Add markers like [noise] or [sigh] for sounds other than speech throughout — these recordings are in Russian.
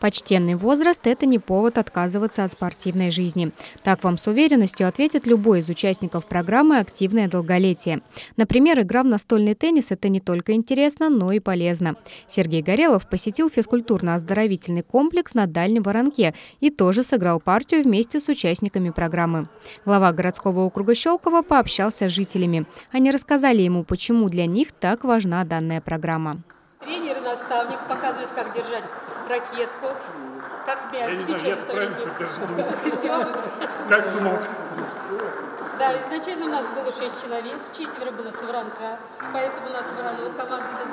Почтенный возраст – это не повод отказываться от спортивной жизни. Так вам с уверенностью ответит любой из участников программы «Активное долголетие». Например, игра в настольный теннис – это не только интересно, но и полезно. Сергей Горелов посетил физкультурно-оздоровительный комплекс на Дальнем Воронке и тоже сыграл партию вместе с участниками программы. Глава городского округа Щелково пообщался с жителями. Они рассказали ему, почему для них так важна данная программа. Тренер и наставник показывают, как держать ракетку, как мяч. Я не знаю, я правильно держал. [laughs] Как смог. Да, изначально у нас было 6 человек, четверо было с Воронка, поэтому у нас Воронок команда.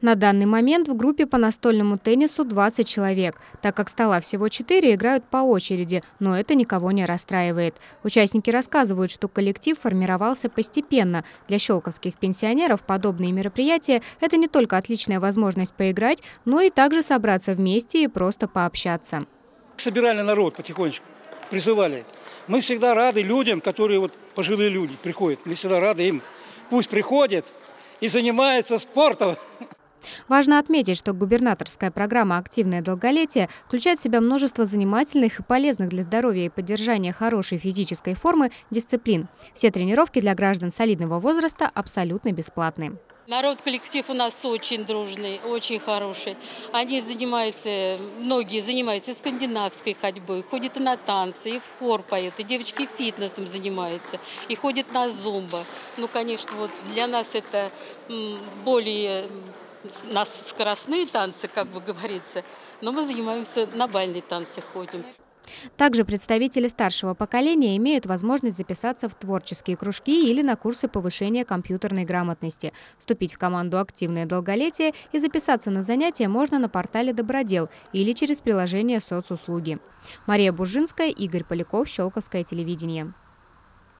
На данный момент в группе по настольному теннису 20 человек. Так как стола всего 4, играют по очереди, но это никого не расстраивает. Участники рассказывают, что коллектив формировался постепенно. Для щелковских пенсионеров подобные мероприятия – это не только отличная возможность поиграть, но и также собраться вместе и просто пообщаться. Собирали народ потихонечку, призывали. Мы всегда рады людям, которые вот пожилые люди приходят. Мы всегда рады им. Пусть приходят и занимаются спортом. Важно отметить, что губернаторская программа «Активное долголетие» включает в себя множество занимательных и полезных для здоровья и поддержания хорошей физической формы дисциплин. Все тренировки для граждан солидного возраста абсолютно бесплатные. Народ, коллектив у нас очень дружный, очень хороший. Они занимаются, многие занимаются скандинавской ходьбой, ходят и на танцы, и в хор поют, и девочки фитнесом занимаются, и ходят на зумба. Ну, конечно, вот для нас это более нас скоростные танцы, как бы говорится, но мы занимаемся на бальные танцы ходим. Также представители старшего поколения имеют возможность записаться в творческие кружки или на курсы повышения компьютерной грамотности. Вступить в команду «Активное долголетие» и записаться на занятия можно на портале «Добродел» или через приложение соцуслуги. Мария Буржинская, Игорь Поляков, Щелковское телевидение.